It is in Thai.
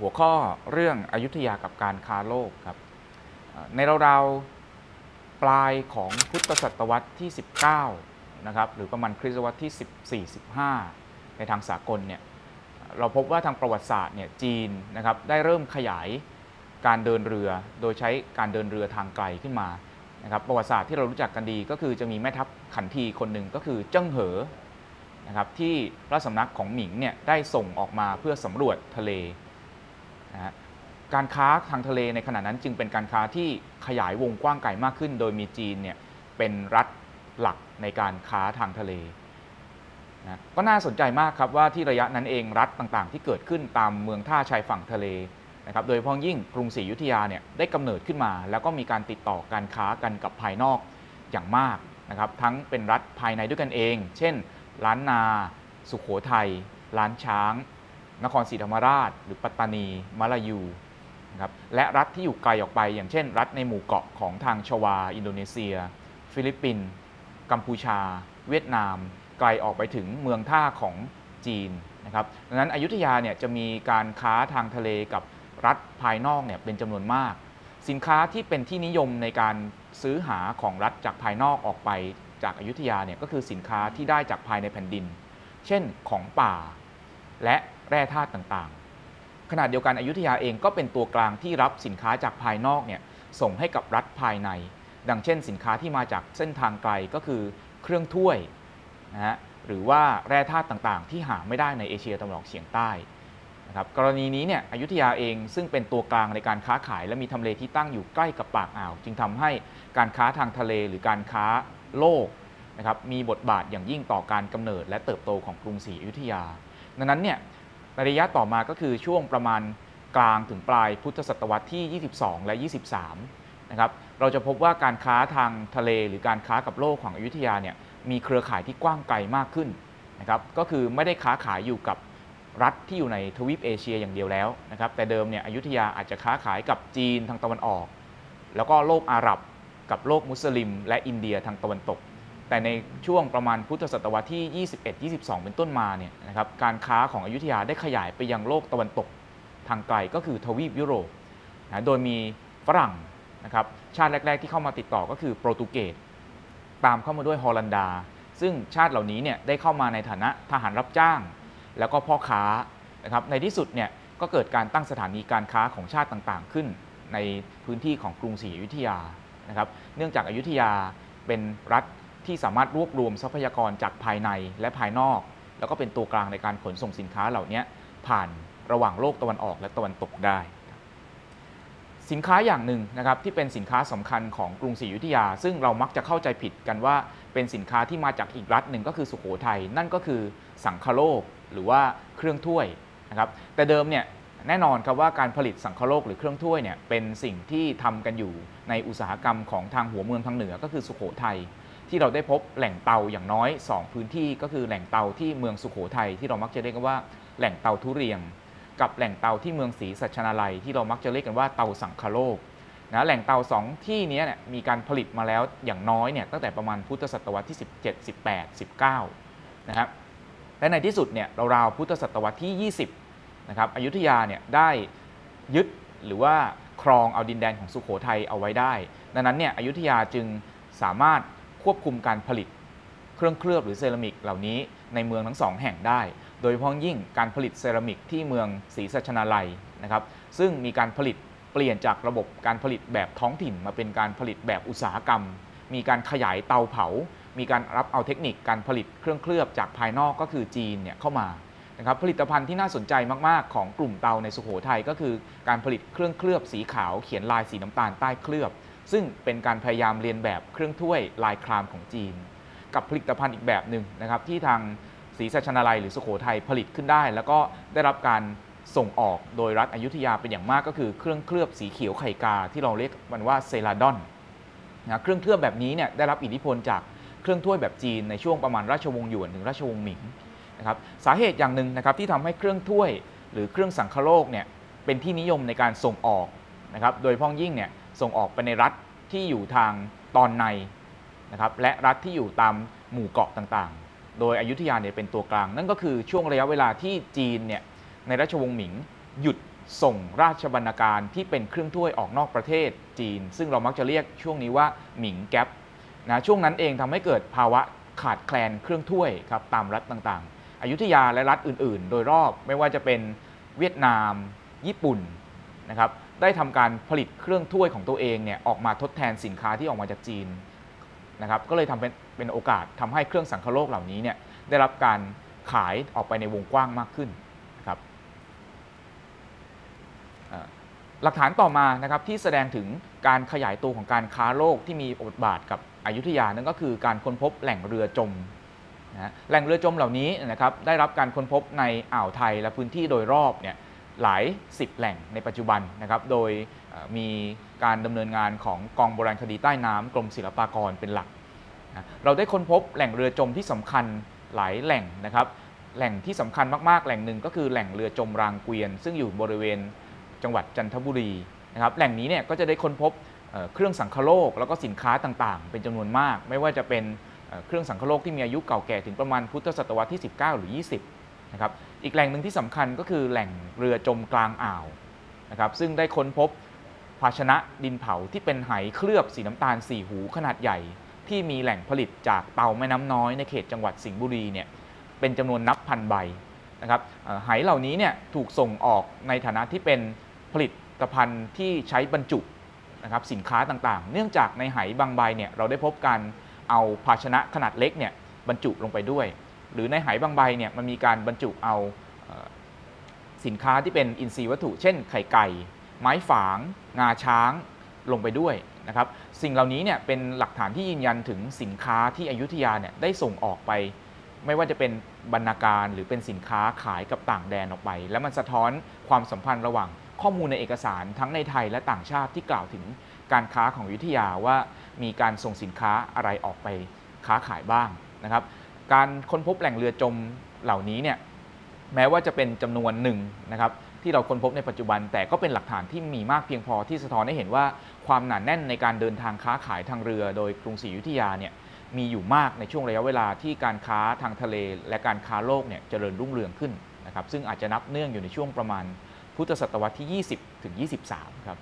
หัวข้อเรื่องอยุธยากับการค้าโลกครับในราวๆปลายของพุทธศตวรรษที่ 19นะครับหรือประมาณคริสตศตวรรษที่ 14 15 ในทางสากลเนี่ยเราพบว่าทางประวัติศาสตร์เนี่ยจีนนะครับได้เริ่มขยายการเดินเรือโดยใช้การเดินเรือทางไกลขึ้นมานะครับประวัติศาสตร์ที่เรารู้จักกันดีก็คือจะมีแม่ทัพขันทีคนหนึ่งก็คือเจิ้งเหอนะครับที่พระสำนักของหมิงเนี่ยได้ส่งออกมาเพื่อสำรวจทะเล นะฮะการค้าทางทะเลในขณะนั้นจึงเป็นการค้าที่ขยายวงกว้างไกลมากขึ้น โดยมีจีนเนี่ยเป็นรัฐหลักในการค้าทางทะเลนะก็น่าสนใจมากครับว่าที่ระยะนั้นเองรัฐต่างๆ ที่เกิดขึ้นตามเมืองท่าชายฝั่งทะเลนะครับโดยเฉพาะยิ่งกรุงศรีอยุธยาเนี่ยได้กำเนิดขึ้นมา แล้วก็มีการติดต่อการค้ากันกับภายนอกอย่างมากนะครับทั้งเป็นรัฐภายในด้วยกันเอง เช่น ล้านนา สุโขทัยล้านช้าง นครศรีธรรมราช หรือปัตตานีมาลายูนะครับและรัฐที่อยู่ไกลออกไป อย่างเช่น รัฐในหมู่เกาะของทางชวา อินโดนีเซีย ฟิลิปปินส์กัมพูชา เวียดนาม ไกลออกไปถึงเมืองท่าของจีนนะครับดังนั้นอยุธยาเนี่ยจะมีการค้าทางทะเลกับรัฐภายนอกเนี่ยเป็นจำนวนมาก สินค้าที่เป็นที่นิยมในการซื้อหาของรัฐจากภายนอกออกไปจากอายุทยาเนี่ยก็คือสินค้าที่ได้จากภายในแผ่นดิน เช่นของป่า และ แร่ธาตุต่างๆ ขณะเดียวกันอยุธยาเองก็เป็นตัวกลางที่รับสินค้าจากภายนอกเนี่ยส่งให้กับรัฐภายใน ดังเช่นสินค้าที่มาจากเส้นทางไกลก็คือเครื่องถ้วยนะฮะหรือว่าแร่ธาตุต่างๆ ที่หาไม่ได้ในเอเชียตะวันออกเฉียงใต้นะครับกรณีนี้เนี่ยอยุธยาเองซึ่งเป็นตัวกลางในการค้าขาย และมีทำเลที่ตั้งอยู่ใกล้กับปากอ่าว จึงทำให้การค้าทางทะเลหรือการค้าโลกนะครับมีบทบาทอย่างยิ่งต่อการกำเนิดและเติบโตของกรุงศรีอยุธยา ดังนั้นเนี่ย ระยะต่อมาก็คือช่วงประมาณกลางถึงปลายพุทธศตวรรษที่ 22 และ 23 นะครับ เราจะพบว่าการค้าทางทะเลหรือการค้ากับโลกของอยุธยาเนี่ยมีเครือข่ายที่กว้างไกลมากขึ้นนะครับ ก็คือไม่ได้ค้าขายอยู่กับรัฐที่อยู่ในทวีปเอเชียอย่างเดียวแล้วนะครับ แต่เดิมเนี่ยอยุธยาอาจจะค้าขายกับจีนทางตะวันออก แล้วก็โลกอาหรับกับโลกมุสลิม และอินเดียทางตะวันตก แต่ในช่วงประมาณพุทธศตวรรษที่ 21-22 เป็นต้นมาเนี่ยนะครับการค้าของอยุธยาได้ขยายไปยังโลกตะวันตกทางไกลก็คือทวีปยุโรปนะโดยมีฝรั่งนะครับชาติแรก ๆ ที่เข้ามาติดต่อก็คือโปรตุเกสตามเข้ามาด้วยฮอลันดา ซึ่งชาติเหล่านี้เนี่ยได้เข้ามาในฐานะทหารรับจ้าง แล้วก็พ่อค้านะครับในที่สุดเนี่ยก็เกิดการตั้งสถานีการค้าของชาติต่างๆ ขึ้นในพื้นที่ของกรุงศรีอยุธยานะครับเนื่องจากอยุธยาเป็นรัฐ ที่สามารถรวบรวมทรัพยากรจากภายในและภายนอก แล้วก็เป็นตัวกลางในการขนส่งสินค้าเหล่านี้ผ่านระหว่างโลกตะวันออกและตะวันตกได้ สินค้าอย่างหนึ่งนะครับที่เป็นสินค้าสำคัญของกรุงศรีอยุธยา ซึ่งเรามักจะเข้าใจผิดกันว่าเป็นสินค้าที่มาจากอีกรัฐหนึ่งก็คือสุโขทัยนั่นก็คือสังคโลกหรือว่าเครื่องถ้วยนะครับแต่เดิมเนี่ยแน่นอนครับว่าการผลิตสังคโลกหรือเครื่องถ้วยเนี่ยเป็นสิ่งที่ทำกันอยู่ในอุตสาหกรรมของทางหัวเมืองทางเหนือก็คือสุโขทัย ที่เราได้พบแหล่งเตาอย่างน้อย 2 พื้นที่ก็คือแหล่งเตาที่เมืองสุโขทัยที่เรามักจะเรียกกันว่าแหล่งเตาทุเรียง กับแหล่งเตาที่เมืองศรีสัชนาลัย ที่เรามักจะเรียกกันว่าเตาสังคโลกนะแหล่งเตาสองที่นี้เนี่ยมีการผลิตมาแล้วอย่างน้อยเนี่ยตั้งแต่ประมาณพุทธศตวรรษที่ 17 18 19นะครับและในที่สุดเนี่ยราวๆพุทธศตวรรษที่ 20นะครับอยุธยาเนี่ยได้ยึดหรือว่าครองเอาดินแดนของสุโขทัยเอาไว้ได้ ดังนั้นเนี่ยอยุธยาจึงสามารถ ควบคุมการผลิตเครื่องเคลือบหรือเซรามิกเหล่านี้ในเมืองทั้งสองแห่งได้ โดยเฉพาะยิ่งการผลิตเซรามิกที่เมืองศรีสัชนาลัยนะครับ ซึ่งมีการผลิตเปลี่ยนจากระบบการผลิตแบบท้องถิ่น มาเป็นการผลิตแบบอุตสาหกรรม มีการขยายเตาเผา มีการรับเอาเทคนิคการผลิตเครื่องเคลือบจากภายนอกก็คือจีนเนี่ยเข้ามานะครับผลิตภัณฑ์ที่น่าสนใจมากๆ ของกลุ่มเตาในสุโขทัยก็คือการผลิตเครื่องเคลือบสีขาวเขียนลายสีน้ำตาลใต้เคลือบ ซึ่งเป็นการพยายามเรียนแบบเครื่องถ้วยลายครามของจีน กับผลิตภัณฑ์อีกแบบหนึ่งนะครับที่ทางศรีสัชนาลัยหรือสุโขทัยผลิตขึ้นได้ แล้วก็ได้รับการส่งออกโดยรัฐอยุธยาเป็นอย่างมากก็คือเครื่องเคลือบสีเขียวไข่กา ที่เราเรียกมันว่าเซราดอนนะเครื่องเคลือบแบบนี้เนี่ยได้รับอิทธิพลจากเครื่องถ้วยแบบจีนในช่วงประมาณราชวงศ์หยวนถึงราชวงศ์หมิงนะครับสาเหตุอย่างหนึ่งนะครับที่ทำให้เครื่องถ้วยหรือเครื่องสังคโลกเนี่ยเป็นที่นิยมในการส่งออก นะครับโดยพ้องยิ่งเนี่ยส่งออกไปในรัฐที่อยู่ทางตอนในนะครับและรัฐที่อยู่ตามหมู่เกาะต่างๆ โดยอยุธยาเนี่ยเป็นตัวกลาง นั่นก็คือช่วงระยะเวลาที่จีนเนี่ยในราชวงศ์หมิง หยุดส่งราชบรรณาการที่เป็นเครื่องถ้วยออกนอกประเทศจีน ซึ่งเรามักจะเรียกช่วงนี้ว่าหมิงแก๊ปนะช่วงนั้นเองทำให้เกิดภาวะขาดแคลนเครื่องถ้วยครับตามรัฐต่างๆ อยุธยาและรัฐอื่นๆ โดยรอบไม่ว่าจะเป็นเวียดนาม ญี่ปุ่นนะครับ ได้ทำการผลิตเครื่องถ้วยของตัวเองเนี่ยออกมาทดแทนสินค้าที่ออกมาจากจีนนะครับก็เลยทำเป็นเป็นโอกาสทำให้เครื่องสังคโลกเหล่านี้เนี่ยได้รับการขายออกไปในวงกว้างมากขึ้นนะครับหลักฐานต่อมานะครับที่แสดงถึงการขยายตัวของการค้าโลกที่มีบทบาทกับอยุธยานั่นก็คือการค้นพบแหล่งเรือจมนะแหล่งเรือจมเหล่านี้นะครับได้รับการค้นพบในอ่าวไทยและพื้นที่โดยรอบเนี่ย หลายสิบแหล่งในปัจจุบันนะครับโดยมีการดำเนินงานของกองโบราณคดีใต้น้ำกรมศิลปากรเป็นหลัก เราได้ค้นพบแหล่งเรือจมที่สำคัญหลายแหล่งนะครับแหล่งที่สำคัญมากๆ แหล่งหนึ่งก็คือแหล่งเรือจมรางเกวียน ซึ่งอยู่บริเวณจังหวัดจันทบุรีนะครับแหล่งนี้เนี่ยก็จะได้ค้นพบเครื่องสังคโลกแล้วก็สินค้าต่างๆ เป็นจำนวนมาก ไม่ว่าจะเป็นเครื่องสังคโลกที่มีอายุเก่าแก่ถึงประมาณพุทธศตวรรษที่ 19 หรือ 20 นะครับอีกแหล่งหนึ่งที่สำคัญก็คือแหล่งเรือจมกลางอ่าวนะครับซึ่งได้ค้นพบภาชนะดินเผาที่เป็นไหเคลือบสีน้ำตาลสี่หูขนาดใหญ่ ที่มีแหล่งผลิตจากเตาแม่น้ำน้อยในเขตจังหวัดสิงห์บุรีเนี่ยเป็นจำนวนนับพันใบนะครับไหเหล่านี้เนี่ยถูกส่งออกในฐานะที่เป็นผลิตภัณฑ์ที่ใช้บรรจุนะครับสินค้าต่างๆ เนื่องจากในไหบางใบเนี่ยเราได้พบการเอาภาชนะขนาดเล็กเนี่ยบรรจุลงไปด้วย หรือในไหบางใบเนี่ยมันมีการบรรจุเอาสินค้าที่เป็นอินทรีย์วัตถุ เช่นไข่ไก่ ไม้ฝาง งาช้างลงไปด้วยนะครับสิ่งเหล่านี้เนี่ยเป็นหลักฐานที่ยืนยันถึงสินค้าที่อยุธยาเนี่ยได้ส่งออกไป ไม่ว่าจะเป็นบรรณาการหรือเป็นสินค้าขายกับต่างแดนออกไป แล้วมันสะท้อนความสัมพันธ์ระหว่างข้อมูลในเอกสารทั้งในไทยและต่างชาติที่กล่าวถึงการค้าของยุทธยาว่ามีการส่งสินค้าอะไรออกไปค้าขายบ้างนะครับ การค้นพบแหล่งเรือจมเหล่านี้เนี่ยแม้ว่าจะเป็นจำนวนหนึ่งนะครับที่เราค้นพบในปัจจุบัน แต่ก็เป็นหลักฐานที่มีมากเพียงพอที่สะท้อนให้เห็นว่าความหนาแน่นในการเดินทางค้าขายทางเรือ โดยกรุงศรีอยุธยาเนี่ยมีอยู่มากในช่วงระยะเวลาที่การค้าทางทะเล และการค้าโลกเนี่ยเจริญรุ่งเรืองขึ้นนะครับซึ่งอาจจะนับเนื่องอยู่ในช่วงประมาณพุทธศตวรรษที่ 20 ถึง 23 ครับ